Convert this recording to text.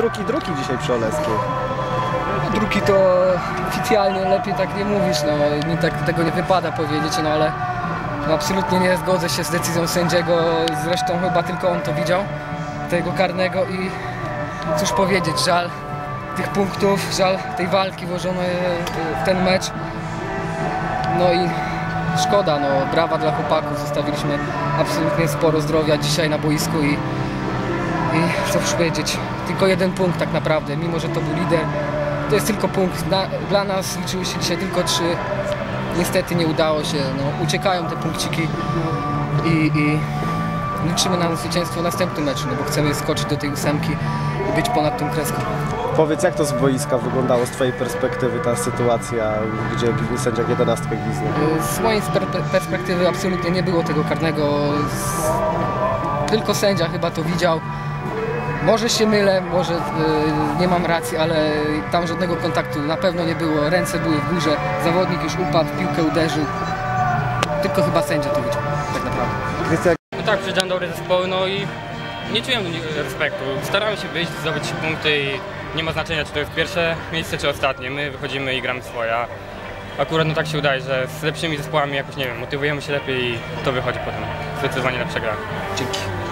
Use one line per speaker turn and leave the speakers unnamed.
druki, druki dzisiaj przy Olesku.
No, drugi to oficjalnie lepiej tak nie mówisz, no mi tak tego nie wypada powiedzieć, no ale no, absolutnie nie zgodzę się z decyzją sędziego, zresztą chyba tylko on to widział, tego karnego i cóż powiedzieć, żal tych punktów, żal tej walki włożonej w ten mecz. No i szkoda, no brawa dla chłopaków, zostawiliśmy absolutnie sporo zdrowia dzisiaj na boisku i, i co już powiedzieć, tylko jeden punkt tak naprawdę, mimo że to był lider, to jest tylko punkt. Na, dla nas liczyły się dzisiaj tylko trzy. Niestety nie udało się. No, uciekają te punkciki i, i liczymy na zwycięstwo w następnym meczu, no bo chcemy skoczyć do tej ósemki i być ponad tą kreską.
Powiedz, jak to z boiska wyglądało z Twojej perspektywy ta sytuacja, gdzie sędzia 11 gwizdnął?
Z mojej perspektywy absolutnie nie było tego karnego. Z... Tylko sędzia chyba to widział. Może się mylę, może y, nie mam racji, ale tam żadnego kontaktu na pewno nie było. Ręce były w górze, zawodnik już upadł, piłkę uderzył. Tylko chyba sędzia to widział, tak naprawdę.
No tak, przyjeżdżam dobry zespoły, no i nie czułem do nich respektu. Staramy się wyjść, zdobyć punkty i nie ma znaczenia, czy to jest pierwsze miejsce, czy ostatnie. My wychodzimy i gramy swoje. Akurat no tak się udaje, że z lepszymi zespołami jakoś, nie wiem, motywujemy się lepiej i to wychodzi potem. Zdecydowanie lepsza gra.
Dzięki.